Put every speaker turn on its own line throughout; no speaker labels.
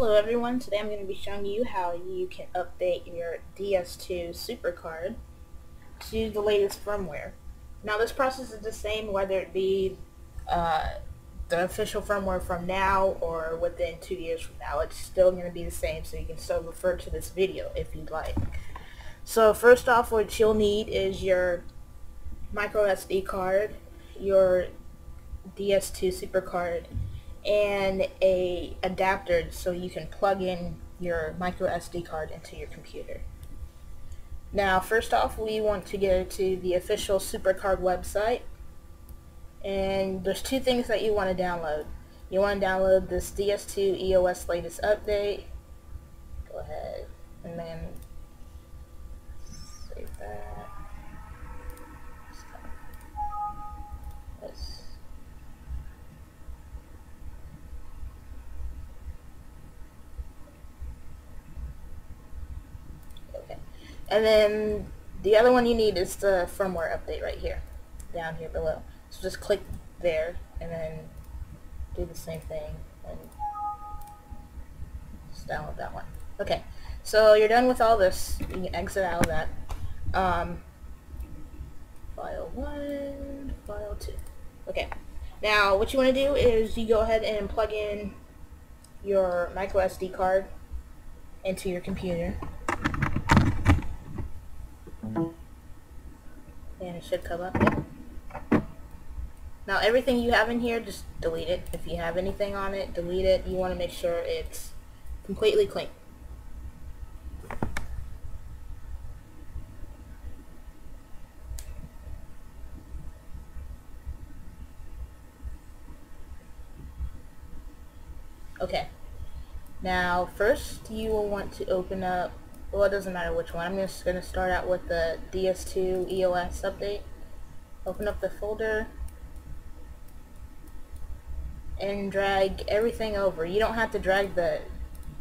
Hello everyone, today I'm going to be showing you how you can update your DS2 SuperCard to the latest firmware. Now this process is the same whether it be uh, the official firmware from now or within two years from now. It's still going to be the same so you can still refer to this video if you'd like. So first off what you'll need is your micro SD card, your DS2 SuperCard, and a adapter so you can plug in your micro SD card into your computer. Now first off we want to go to the official SuperCard website and there's two things that you want to download. You want to download this DS2 EOS latest update. Go ahead and then save that. And then the other one you need is the firmware update right here, down here below. So just click there and then do the same thing and just download that one. Okay, so you're done with all this. You can exit out of that. Um, file 1, file 2. Okay, now what you want to do is you go ahead and plug in your micro SD card into your computer. It should come up. Yep. Now everything you have in here, just delete it. If you have anything on it, delete it. You want to make sure it's completely clean. Okay. Now, first you will want to open up well it doesn't matter which one. I'm just going to start out with the DS2 EOS update. Open up the folder and drag everything over. You don't have to drag the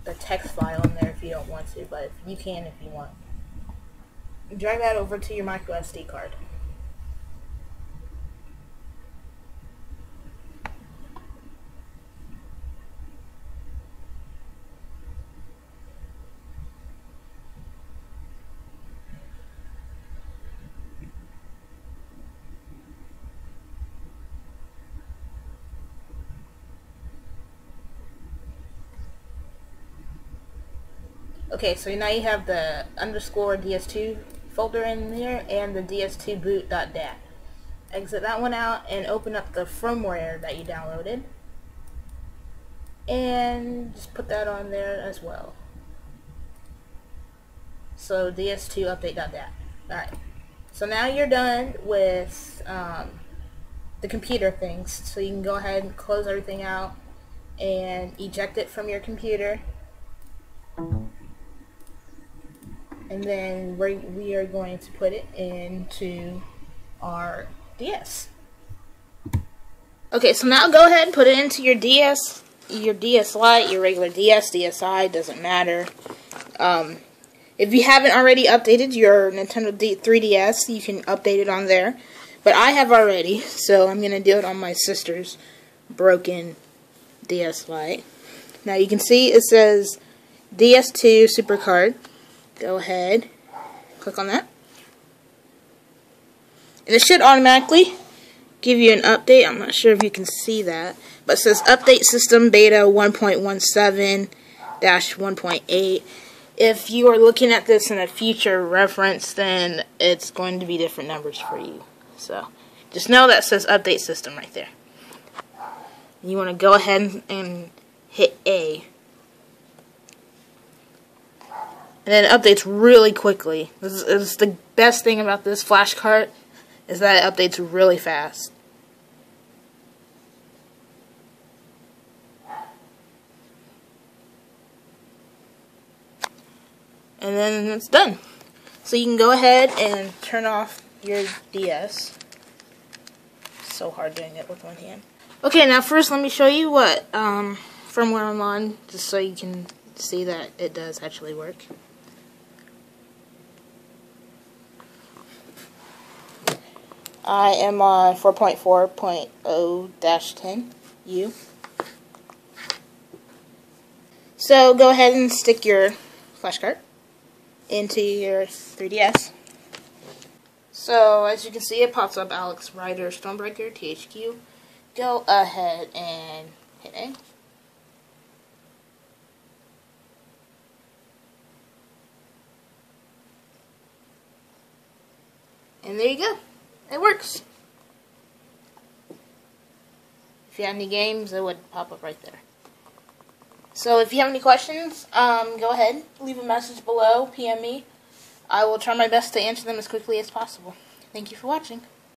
the text file in there if you don't want to, but you can if you want. Drag that over to your micro SD card. Okay, so now you have the underscore DS2 folder in there and the ds2 boot.dat. Exit that one out and open up the firmware that you downloaded. And just put that on there as well. So ds2 update.dat. Alright. So now you're done with um, the computer things. So you can go ahead and close everything out and eject it from your computer and then we we are going to put it into our DS. Okay, so now go ahead and put it into your DS, your DS Lite, your regular DS, DSi, doesn't matter. Um, if you haven't already updated your Nintendo D 3DS, you can update it on there. But I have already, so I'm going to do it on my sister's broken DS Lite. Now you can see it says DS2 SuperCard go ahead, click on that. And it should automatically give you an update. I'm not sure if you can see that. But it says Update System Beta 1.17-1.8. If you are looking at this in a future reference, then it's going to be different numbers for you. So, just know that says Update System right there. You want to go ahead and hit A. and then it updates really quickly. This is, the best thing about this flash cart is that it updates really fast. And then it's done. So you can go ahead and turn off your DS. So hard doing it with one hand. Okay, now first let me show you what um, firmware I'm on, just so you can see that it does actually work. I am uh, on 4.4.0-10U. So go ahead and stick your flash card into your 3DS. So as you can see, it pops up Alex Rider Stormbreaker THQ. Go ahead and hit A. And there you go. It works. If you have any games, it would pop up right there. So if you have any questions, um, go ahead, leave a message below, PM me. I will try my best to answer them as quickly as possible. Thank you for watching.